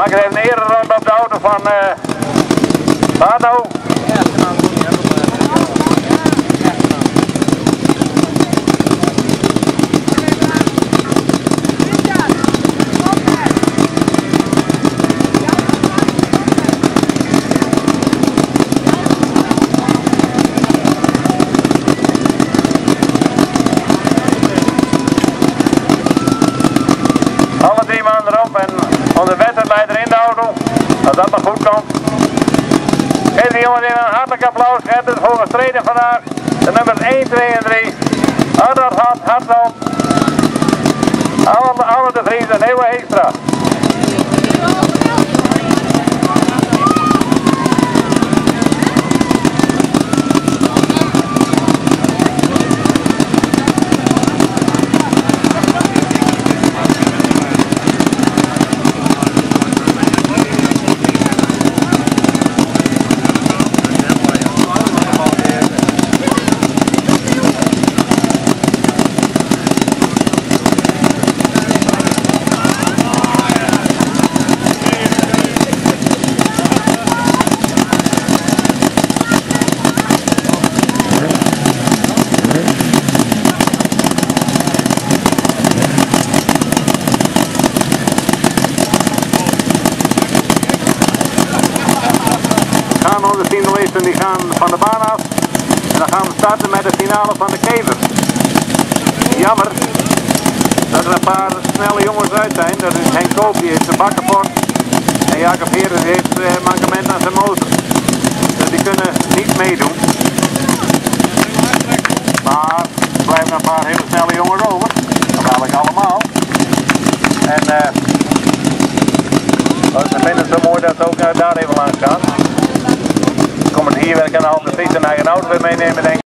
Maak er even een rond op de auto van uh, Pato. Alle drie man erop en onze auto, als dat nog goed komt. Geef die jongens een hartelijk applaus. Het is voor gestreden vandaag. De nummers 1, 2 en 3. Hard, hard, hard, hard op. Alle, alle de Vries en heel extra. Gaan onze finalisten die gaan van de baan af. En dan gaan we starten met de finale van de kever. Jammer dat er een paar snelle jongens uit zijn. Dat is Henk Koop, die heeft zijn bak kapot. En Jacob Heeren heeft uh, mankement aan zijn motor. Dus die kunnen niet meedoen. Maar er blijven een paar hele snelle jongens over. Dat eigenlijk allemaal. En vinden het zo mooi dat ze ook uh, daar even langs gaan. Kom het hier, we kunnen altijd fietsen naar een auto weer meenemen denk ik.